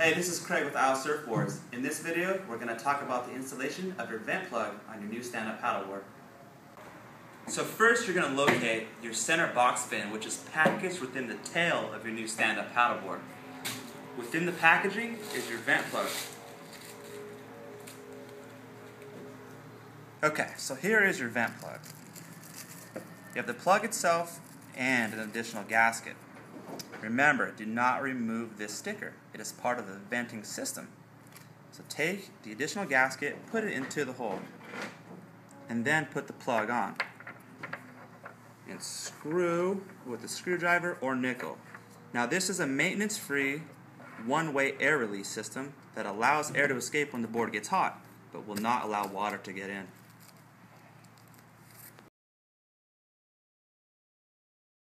Hey, this is Craig with Isle Surfboards. In this video, we're going to talk about the installation of your vent plug on your new stand-up paddleboard. So first, you're going to locate your center box fin, which is packaged within the tail of your new stand-up paddleboard. Within the packaging is your vent plug. Okay, so here is your vent plug. You have the plug itself and an additional gasket. Remember, do not remove this sticker. It is part of the venting system. So take the additional gasket, put it into the hole, and then put the plug on. And screw with a screwdriver or nickel. Now this is a maintenance-free, one-way air release system that allows air to escape when the board gets hot, but will not allow water to get in.